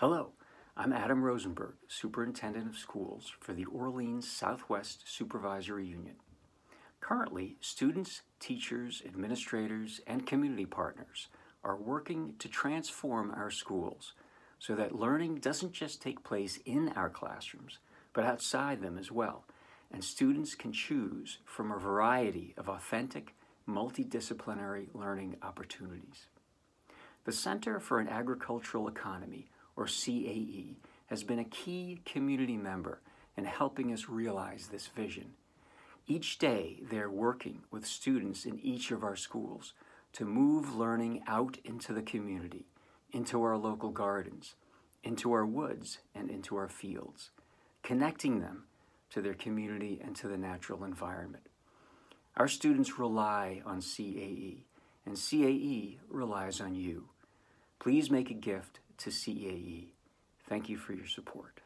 Hello, I'm Adam Rosenberg, Superintendent of Schools for the Orleans Southwest Supervisory Union. Currently, students, teachers, administrators, and community partners are working to transform our schools so that learning doesn't just take place in our classrooms, but outside them as well, and students can choose from a variety of authentic, multidisciplinary learning opportunities. The Center for an Agricultural Economy or CAE, has been a key community member in helping us realize this vision. Each day, they're working with students in each of our schools to move learning out into the community, into our local gardens, into our woods, and into our fields, connecting them to their community and to the natural environment. Our students rely on CAE, and CAE relies on you. Please make a gift to CAE. Thank you for your support.